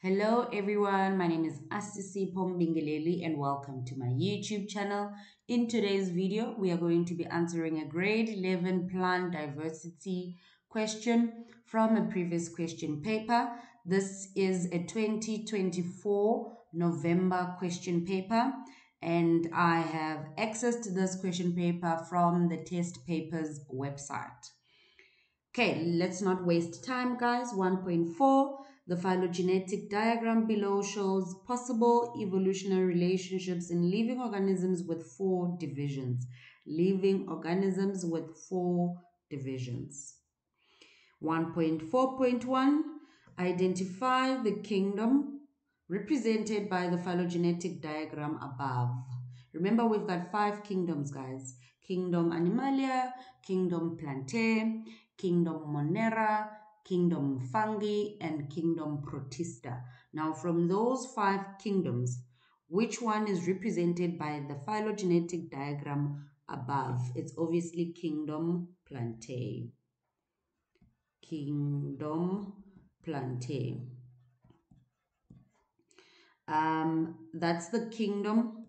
Hello everyone, my name is Asisipho Mbingeleli and welcome to my YouTube channel. In today's video, we are going to be answering a grade 11 plant diversity question from a previous question paper. This is a 2024 November question paper and I have accessed this question paper from the test papers website. Okay, let's not waste time guys. 1.4 the phylogenetic diagram below shows possible evolutionary relationships in living organisms with four divisions. Living organisms with four divisions. 1.4.1 Identify the kingdom represented by the phylogenetic diagram above. Remember, we've got five kingdoms, guys. Kingdom Animalia, Kingdom Plantae, Kingdom Monera, kingdom fungi, and kingdom protista. Now, from those five kingdoms, which one is represented by the phylogenetic diagram above? It's obviously kingdom plantae. Kingdom plantae. Um, that's the kingdom.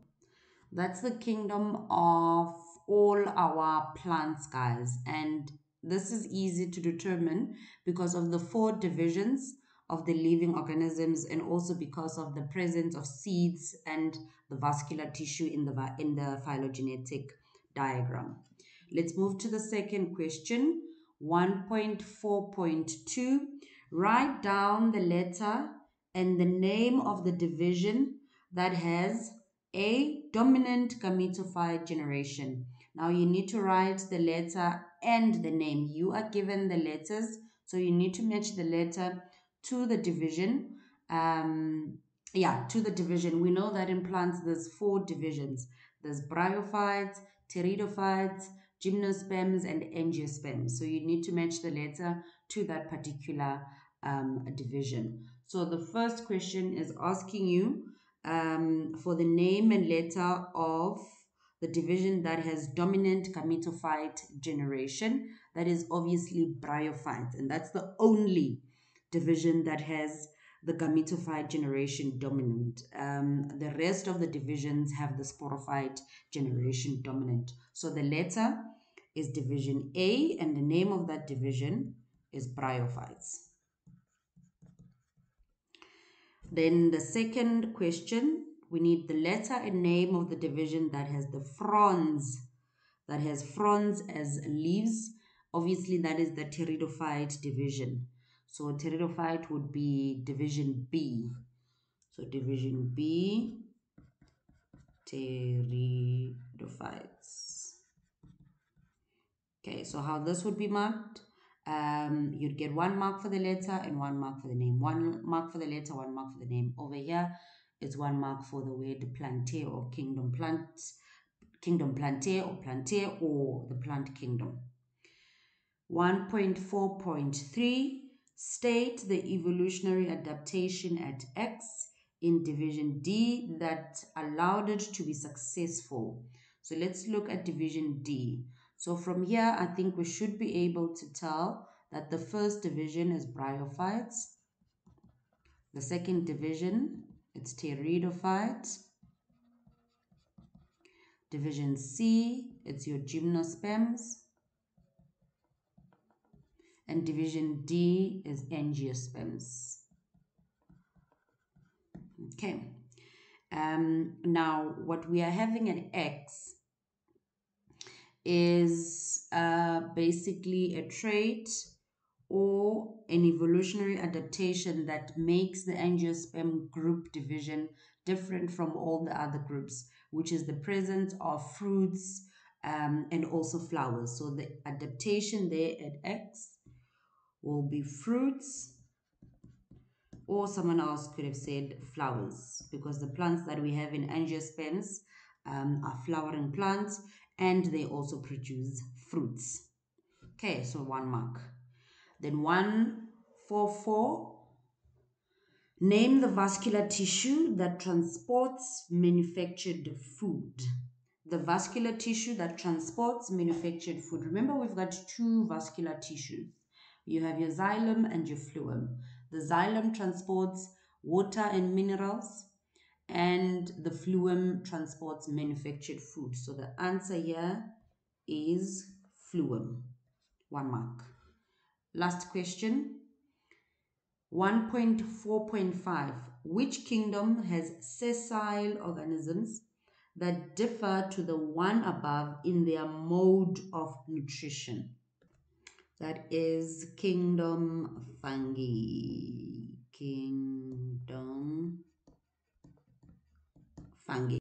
That's the kingdom of all our plants, guys. And this is easy to determine because of the four divisions of the living organisms and also because of the presence of seeds and the vascular tissue in the, in the phylogenetic diagram. Let's move to the second question. 1.4.2. Write down the letter and the name of the division that has a dominant gametophyte generation. Now you need to write the letter and the name. You are given the letters, so you need to match the letter to the division. Um, yeah, to the division. We know that in plants there's four divisions. There's bryophytes, pteridophytes, gymnosperms, and angiosperms. So you need to match the letter to that particular um, division. So the first question is asking you um, for the name and letter of the division that has dominant gametophyte generation. That is obviously bryophytes, and that's the only division that has the gametophyte generation dominant. Um, the rest of the divisions have the sporophyte generation dominant. So the letter is division A, and the name of that division is bryophytes. Then the second question we need the letter and name of the division that has the fronds, that has fronds as leaves. Obviously, that is the pteridophyte division. So pteridophyte would be division B. So division B, pteridophytes. Okay, so how this would be marked? Um, you'd get one mark for the letter and one mark for the name. One mark for the letter, one mark for the name. Over here, is one mark for the word plantae or kingdom plant, kingdom plantae or plantae or the plant kingdom. 1.4.3 state the evolutionary adaptation at X in division D that allowed it to be successful. So let's look at division D. So from here, I think we should be able to tell that the first division is bryophytes. The second division it's pteridophyte. Division C, it's your gymnosperms. And division D is angiosperms. Okay. Um, now, what we are having at X is uh, basically a trait or an evolutionary adaptation that makes the angiosperm group division different from all the other groups, which is the presence of fruits um, and also flowers. So the adaptation there at X will be fruits, or someone else could have said flowers, because the plants that we have in angiosperms um, are flowering plants and they also produce fruits. Okay, so one mark. Then 144. Name the vascular tissue that transports manufactured food. The vascular tissue that transports manufactured food. Remember, we've got two vascular tissues. You have your xylem and your phloem. The xylem transports water and minerals, and the phloem transports manufactured food. So the answer here is phloem. One mark. Last question. 1.4.5 Which kingdom has sessile organisms that differ to the one above in their mode of nutrition? That is kingdom fungi. Kingdom fungi.